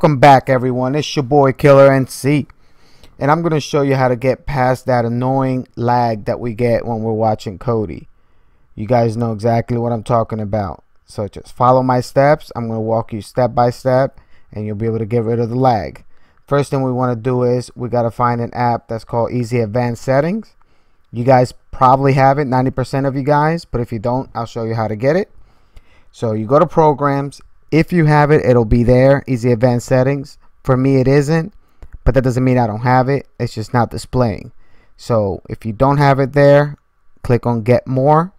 Welcome back everyone, it's your boy Killer NC and I'm going to show you how to get past that annoying lag that we get when we're watching Kodi. You guys know exactly what I'm talking about. So just follow my steps. I'm going to walk you step by step and you'll be able to get rid of the lag. First thing we want to do is we got to find an app that's called Easy Advanced Settings. You guys probably have it, 90% of you guys, but if you don't, I'll show you how to get it. So you go to programs, if you have it, it'll be there, easy advanced settings. For me, it isn't, but that doesn't mean I don't have it. It's just not displaying. So if you don't have it there, click on get more.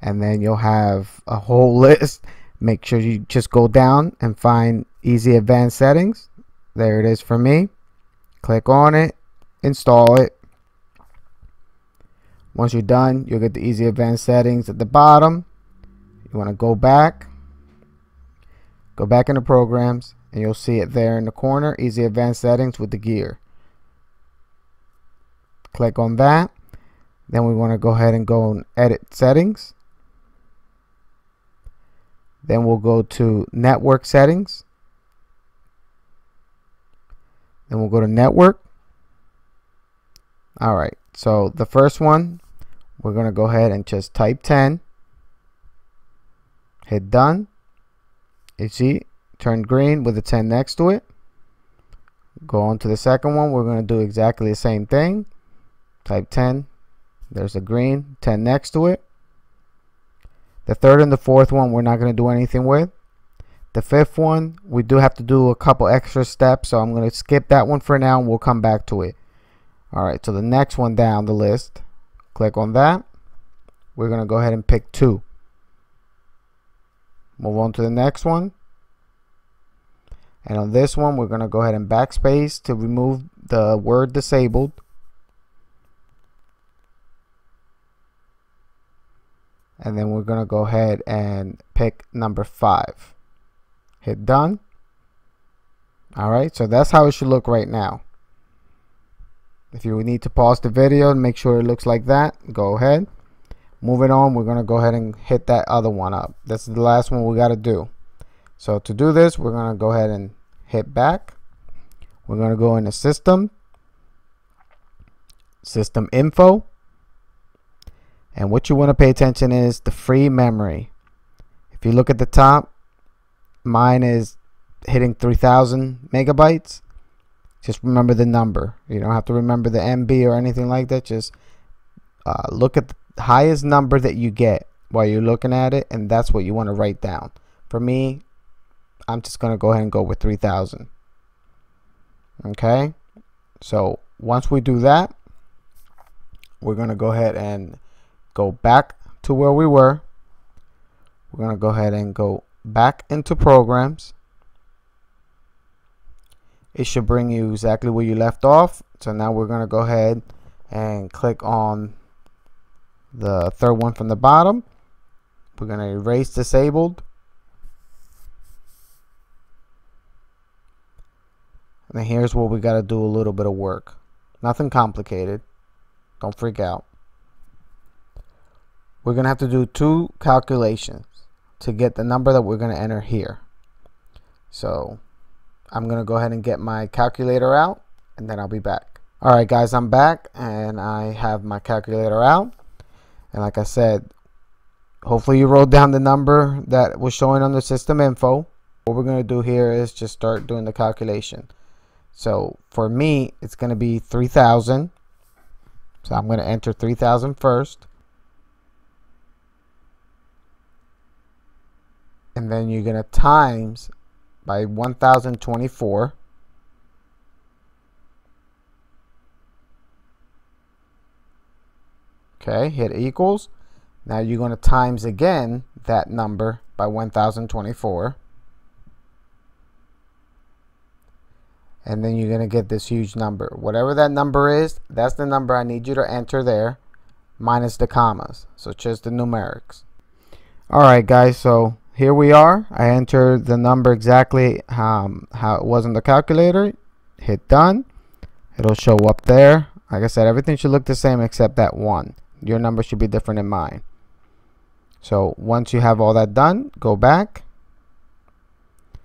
And then you'll have a whole list. Make sure you just go down and find easy advanced settings. There it is for me. Click on it, install it. Once you're done, you'll get the easy advanced settings at the bottom you want to go back go back into programs and you'll see it there in the corner easy advanced settings with the gear. Click on that. Then we want to go ahead and go and edit settings. Then we'll go to network settings. Then we'll go to network. Alright so the first one we're gonna go ahead and just type 10 hit done. You see turn green with the 10 next to it. Go on to the second one. We're going to do exactly the same thing. Type 10 there's a green 10 next to it. The third and the fourth one we're not going to do anything with. The fifth one we do have to do a couple extra steps so I'm going to skip that one for now and we'll come back to it. Alright so the next one down the list click on that. We're going to go ahead and pick two move on to the next one. And on this one we're going to go ahead and backspace to remove the word disabled. And then we're going to go ahead and pick number five. Hit done. Alright so that's how it should look right now. If you need to pause the video and make sure it looks like that go ahead moving on we're gonna go ahead and hit that other one up. That's the last one we got to do. So to do this we're gonna go ahead and hit back. We're gonna go into system system info. And what you want to pay attention is the free memory. If you look at the top mine is hitting 3000 megabytes. Just remember the number. You don't have to remember the MB or anything like that. Just uh, look at the highest number that you get while you're looking at it and that's what you want to write down. For me I'm just gonna go ahead and go with 3000 okay? So once we do that we're gonna go ahead and go back to where we were. We're gonna go ahead and go back into programs. It should bring you exactly where you left off. So now we're gonna go ahead and click on the third one from the bottom. We're going to erase disabled. And here's where we got to do a little bit of work. Nothing complicated. Don't freak out. We're going to have to do two calculations to get the number that we're going to enter here. So I'm going to go ahead and get my calculator out and then I'll be back. Alright guys, I'm back and I have my calculator out. And like I said, hopefully you wrote down the number that was showing on the system info. What we're going to do here is just start doing the calculation. So for me, it's going to be 3,000. So I'm going to enter 3,000 first. And then you're going to times by 1,024. Okay hit equals. Now you're going to times again that number by 1024 and then you're going to get this huge number. Whatever that number is that's the number I need you to enter there minus the commas. So just the numerics. Alright guys so here we are. I entered the number exactly um, how it was in the calculator. Hit done. It'll show up there. Like I said everything should look the same except that one your number should be different than mine. So once you have all that done, go back. I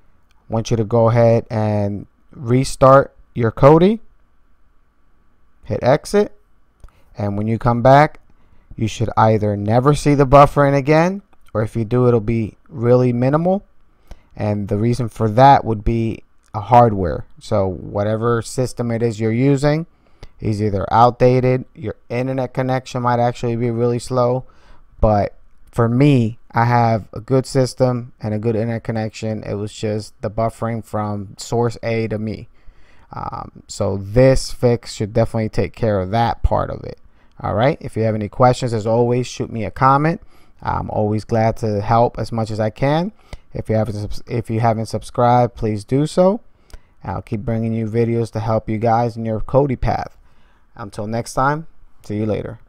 want you to go ahead and restart your Kodi. Hit exit. And when you come back, you should either never see the buffering again, or if you do, it'll be really minimal. And the reason for that would be a hardware. So whatever system it is you're using is either outdated, your internet connection might actually be really slow, but for me, I have a good system and a good internet connection. It was just the buffering from source A to me. Um, so this fix should definitely take care of that part of it. All right. If you have any questions, as always, shoot me a comment. I'm always glad to help as much as I can. If you haven't if you haven't subscribed, please do so. I'll keep bringing you videos to help you guys in your Kodi path. Until next time, see you later.